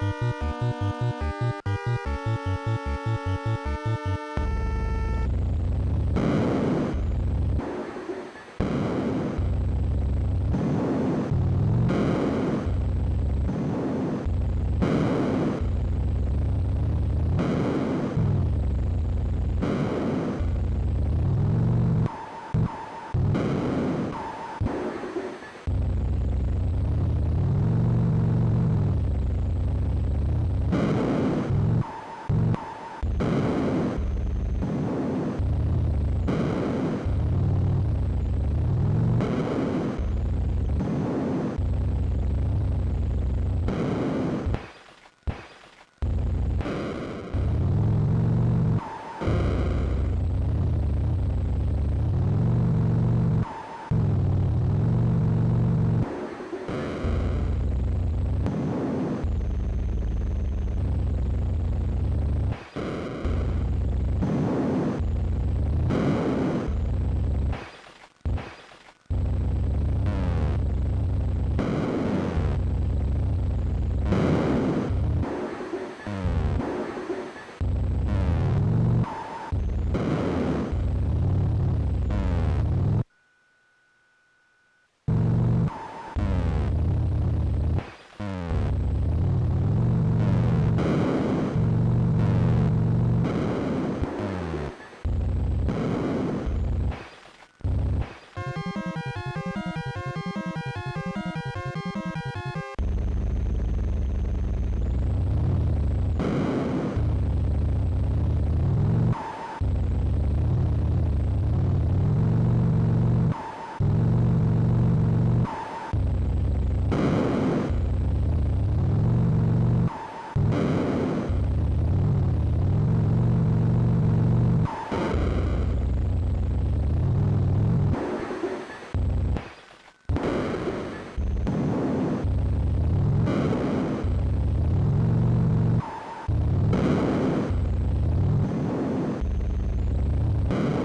Bye. you